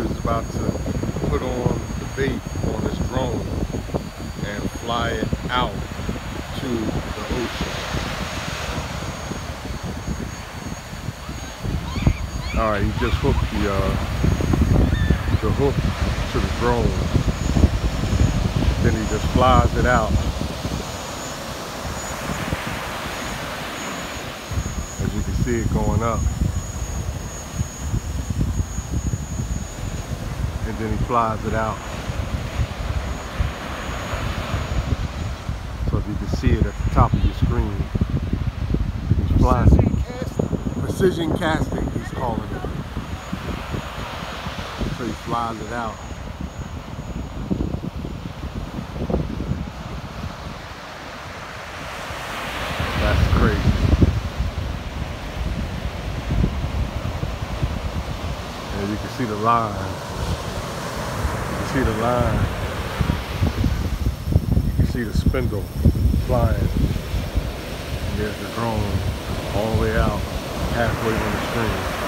about to put on the bait on this drone and fly it out to the ocean. All right, he just hooked the uh, the hook to the drone. Then he just flies it out. As you can see it going up. And then he flies it out. So if you can see it at the top of your screen, he's flying. Precision casting, he's calling it. So he flies it out. That's crazy. And you can see the line. See the line. You can see the spindle flying. And there's the drone all the way out halfway on the screen.